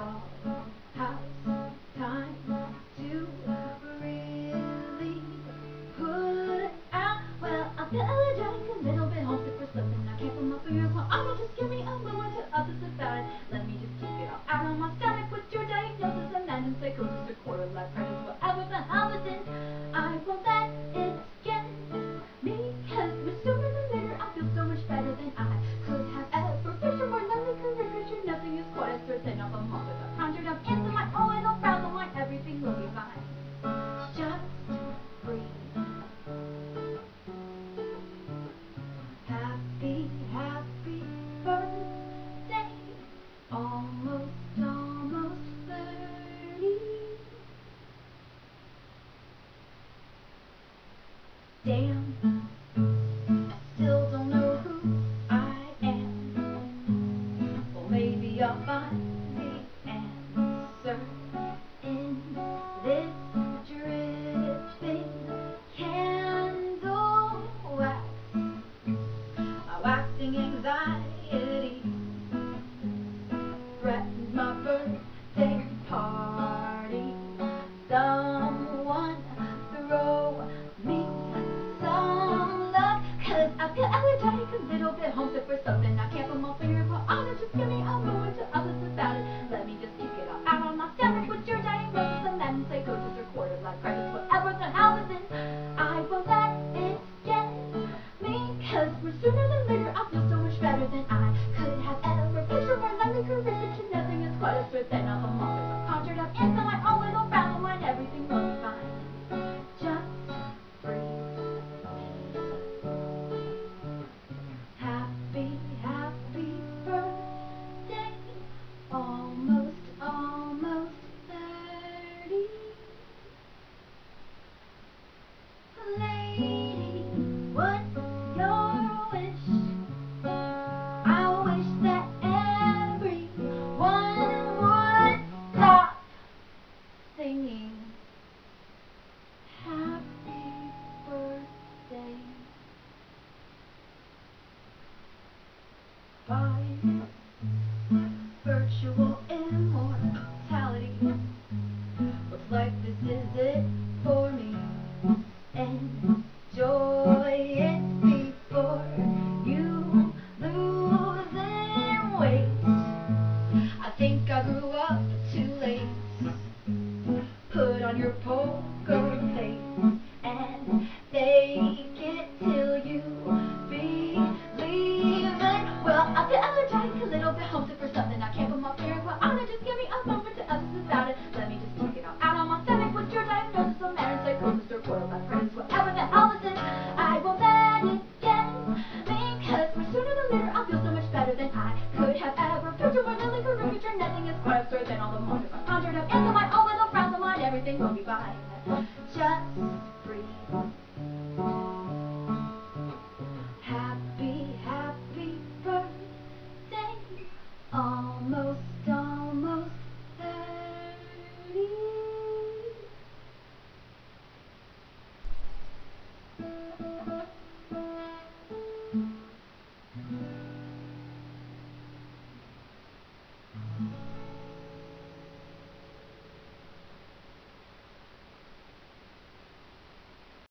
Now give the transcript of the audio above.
dollhouse time to really put out. Well, I feel allergic, a little bit homesick for something. I can't come up your. I'm just give me a little to others about. Let me just keep it all out on my stomach with your diagnosis. Imagine psychosis or quarter life crisis. Whatever the hell it is, I will let Damn. 就等后 singing. Happy Birthday. By virtual propose. we'll be buying it just breathe. Happy, happy birthday, almost, almost 30. Thank you.